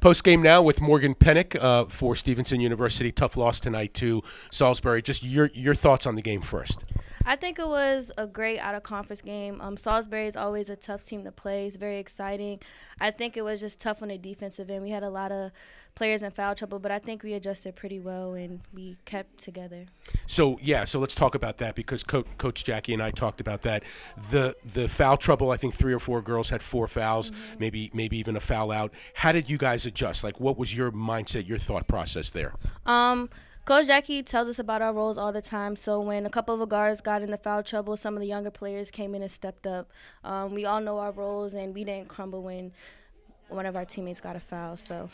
Post game now with Morgan Pennick uh, for Stevenson University. Tough loss tonight to Salisbury. Just your your thoughts on the game first. I think it was a great out of conference game. Um, Salisbury is always a tough team to play. It's very exciting. I think it was just tough on the defensive end. We had a lot of players in foul trouble, but I think we adjusted pretty well and we kept together. So yeah, so let's talk about that because Co- Coach Jackie and I talked about that. The the foul trouble. I think three or four girls had four fouls, mm-hmm. maybe maybe even a foul out. How did you guys adjust? Like, what was your mindset, your thought process there? Um. Coach Jackie tells us about our roles all the time. So when a couple of guards got in the foul trouble, some of the younger players came in and stepped up. Um, we all know our roles, and we didn't crumble when one of our teammates got a foul. So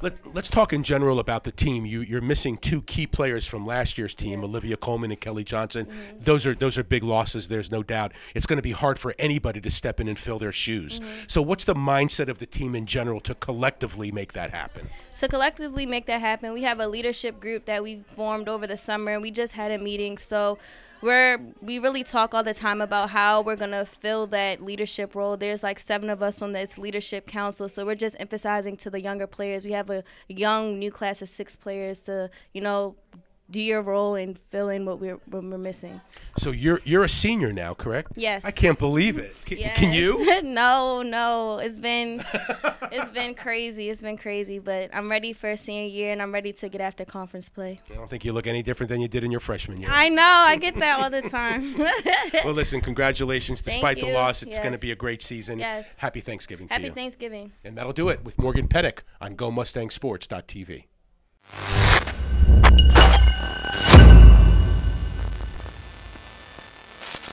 let, us talk in general about the team. You, you're missing two key players from last year's team. Olivia Coleman and Kelly Johnson. Mm-hmm. Those are those are big losses. There's no doubt. It's going to be hard for anybody to step in and fill their shoes. Mm-hmm. So, what's the mindset of the team in general to collectively make that happen? To collectively make that happen, we have a leadership group that we formed over the summer. And we just had a meeting, so we're we really talk all the time about how we're gonna fill that leadership role. There's like seven of us on this leadership council, so we're just emphasizing to the younger players. We have a young new class of six players to you know do your role and fill in what we're what we're missing. So you're you're a senior now, correct? Yes. I can't believe it. C- yes. Can you? no, no. It's been it's been crazy. It's been crazy, but I'm ready for a senior year and I'm ready to get after conference play. I don't think you look any different than you did in your freshman year. I know. I get that all the time. well, listen. Congratulations. Despite the loss, it's yes. going to be a great season. Yes. Happy Thanksgiving to you. Happy Thanksgiving. And that'll do it with Morgan Pennick on GoMustangSports.tv.